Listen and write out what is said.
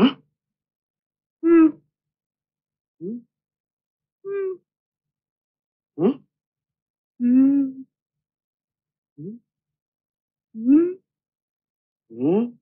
ん？うん。ん？うん？ん？うん。んうん。ん？